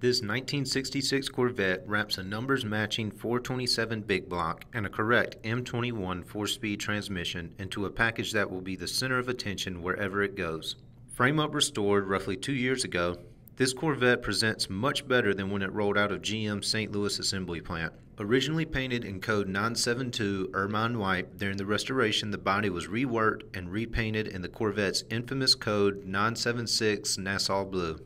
This 1966 Corvette wraps a numbers matching 427 big block and a correct M21 four speed transmission into a package that will be the center of attention wherever it goes. Frame up restored roughly two years ago, this Corvette presents much better than when it rolled out of GM's St. Louis assembly plant. Originally painted in code 972 ermine white, during the restoration the body was reworked and repainted in the Corvette's infamous code 976 Nassau blue.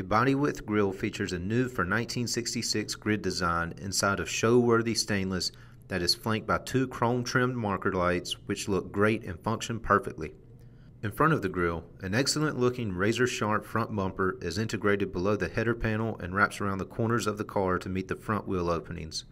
A body width grille features a new for 1966 grid design inside of show-worthy stainless that is flanked by two chrome trimmed marker lights which look great and function perfectly. In front of the grille, an excellent looking razor sharp front bumper is integrated below the header panel and wraps around the corners of the car to meet the front wheel openings.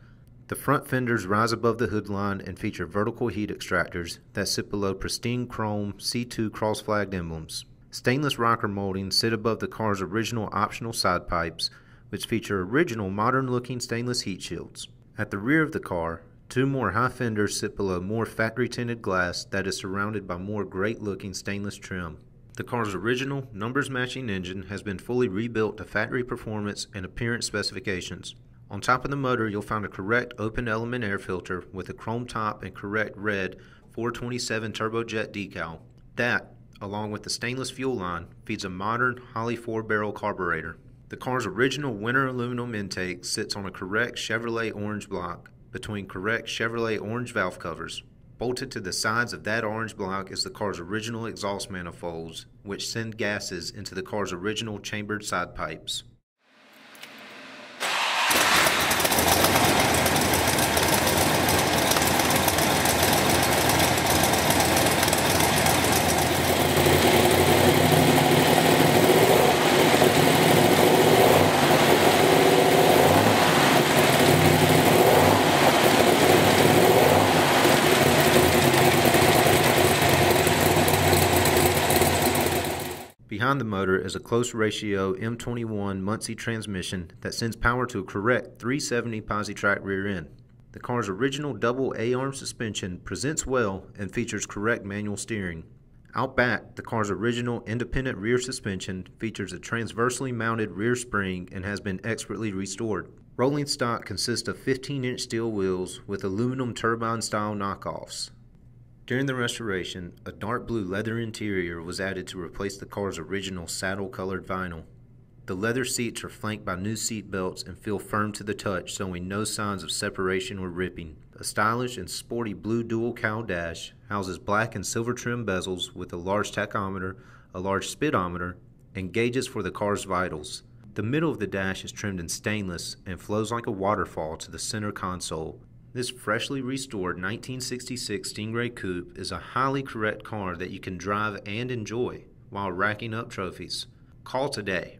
The front fenders rise above the hood line and feature vertical heat extractors that sit below pristine chrome C2 cross flagged emblems. Stainless rocker moldings sit above the car's original optional side pipes, which feature original modern looking stainless heat shields. At the rear of the car, Two more high fenders sit below more factory tinted glass that is surrounded by more great looking stainless trim. The car's original, numbers matching engine has been fully rebuilt to factory performance and appearance specifications. On top of the motor, you'll find a correct open element air filter with a chrome top and correct red 427 turbojet decal. That, along with the stainless fuel line, feeds a modern Holley 4 barrel carburetor. The car's original winter aluminum intake sits on a correct Chevrolet orange block between correct Chevrolet orange valve covers. Bolted to the sides of that orange block is the car's original exhaust manifolds, which send gases into the car's original chambered side pipes. Behind the motor is a close ratio M21 Muncie transmission that sends power to a correct 370 Positrack rear end. The car's original double A-arm suspension presents well and features correct manual steering. Out back, the car's original independent rear suspension features a transversely mounted rear spring and has been expertly restored. Rolling stock consists of 15 inch steel wheels with aluminum turbine style knockoffs. During the restoration, a dark blue leather interior was added to replace the car's original saddle colored vinyl. The leather seats are flanked by new seat belts and feel firm to the touch, showing no signs of separation or ripping. A stylish and sporty blue dual cowl dash houses black and silver trim bezels with a large tachometer, a large speedometer, and gauges for the car's vitals. The middle of the dash is trimmed in stainless and flows like a waterfall to the center console, this freshly restored 1966 Stingray Coupe is a highly correct car that you can drive and enjoy while racking up trophies. Call today